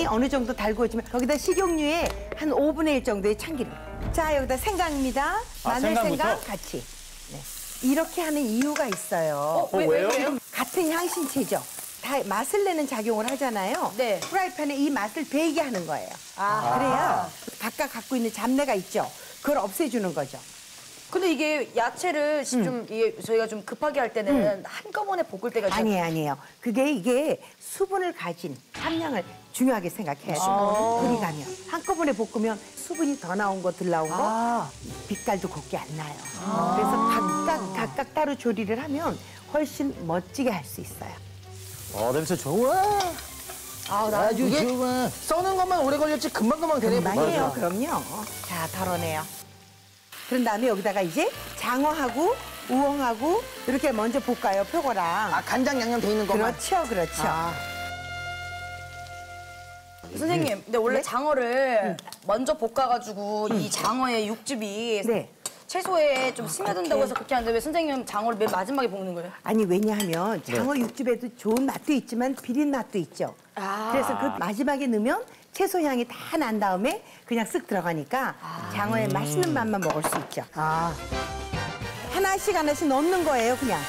이 어느 정도 달구어지면 거기다 식용유에 한 5분의 1 정도의 참기름. 자 여기다 생강입니다. 마늘 생강부터? 생강 같이. 네. 이렇게 하는 이유가 있어요. 어, 왜요? 같은 향신채죠. 다 맛을 내는 작용을 하잖아요. 네. 프라이팬에 이 맛을 배이게 하는 거예요. 그래야 각각 갖고 있는 잡내가 있죠. 그걸 없애주는 거죠. 근데 이게 야채를 좀 이게 저희가 좀 급하게 할 때는 한꺼번에 볶을 때가 좀 아니에요, 아니에요. 그게 이게 수분을 가진 함량을 중요하게 생각해야 돼요. 불이 가면 한꺼번에 볶으면 수분이 더 나온 거, 덜 나온 거, 빛깔도 곱게 안 나요. 그래서 각각 각각 따로 조리를 하면 훨씬 멋지게 할 수 있어요. 어, 냄새 좋아. 아, 나 아주 이게 좋아. 써는 것만 오래 걸렸지 금방금방 되네. 금방이에요. 그럼요. 자, 덜어내요. 그런 다음에 여기다가 이제 장어하고 우엉하고 이렇게 먼저 볶아요, 표고랑. 아 간장 양념 돼 있는 것만. 그렇죠, 그렇죠. 선생님, 근데 원래 네? 장어를 먼저 볶아가지고 이 장어의 육즙이 네. 채소에 좀 스며든다고 해서 그렇게 하는데 왜 선생님 장어를 맨 마지막에 볶는 거예요? 아니 왜냐하면 장어 육즙에도 좋은 맛도 있지만 비린 맛도 있죠. 그래서 그 마지막에 넣으면 채소 향이 다 난 다음에 그냥 쓱 들어가니까 장어의 맛있는 맛만 먹을 수 있죠. 아 하나씩 하나씩 넣는 거예요, 그냥.